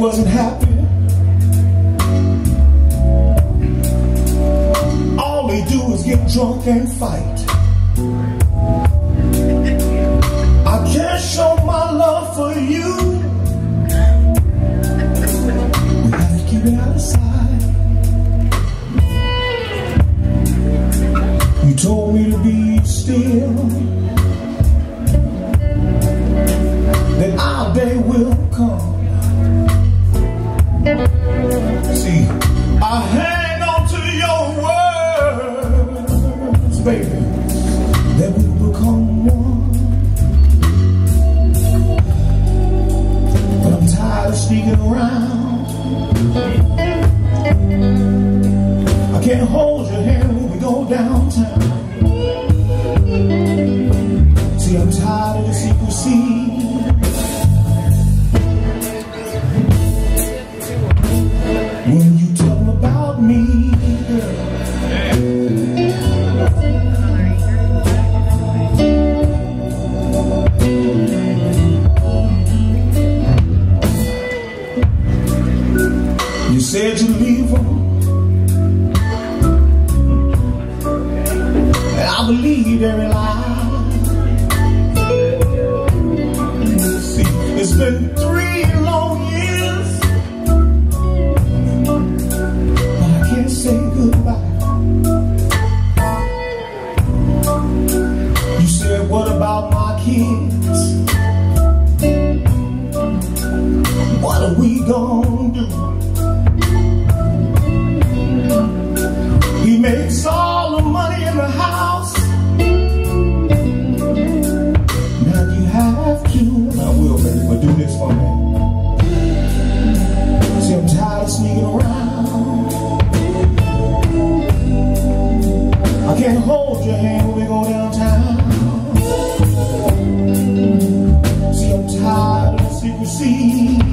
wasn't happy. All they do is get drunk and fight. time. What are we gonna do? you sim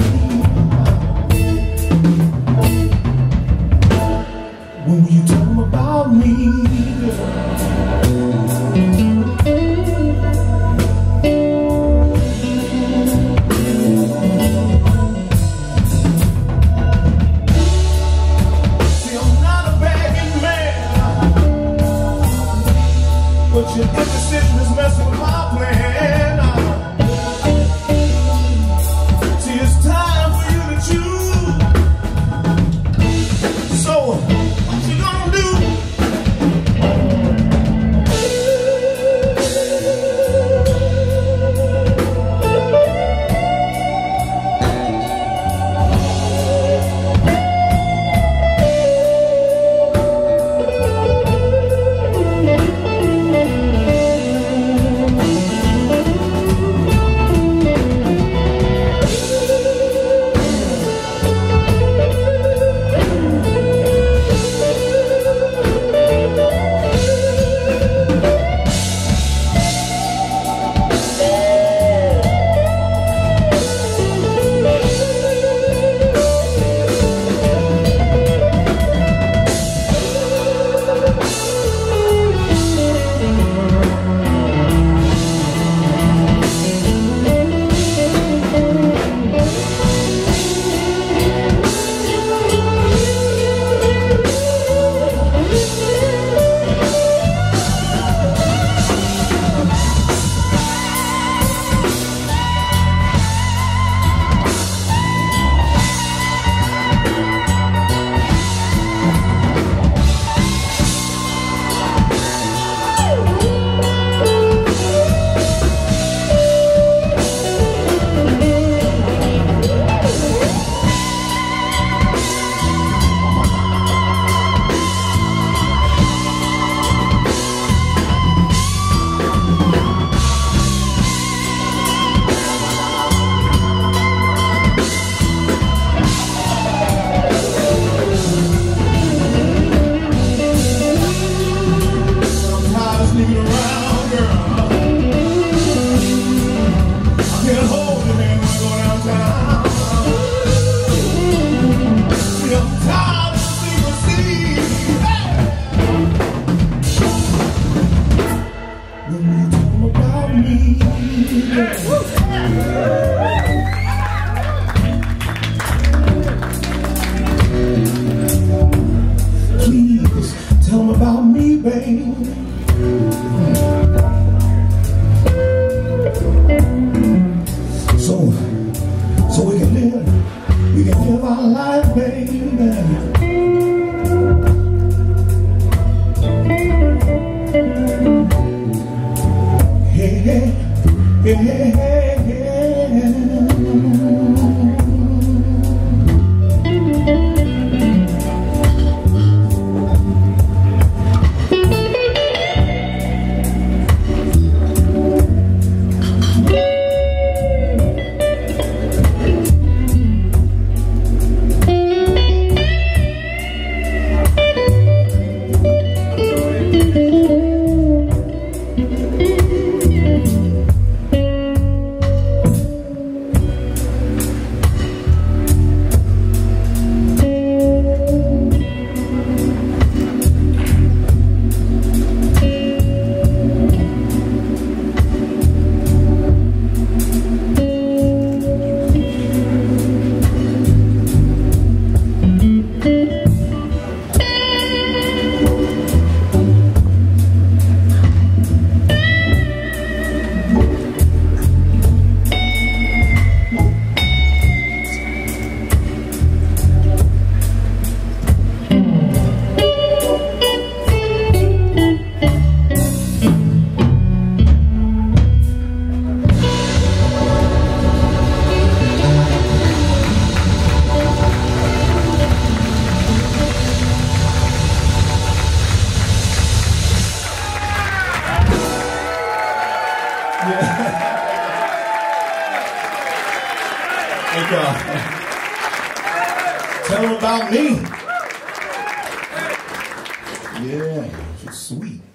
about Thank you. Tell them about me. Yeah, it's sweet.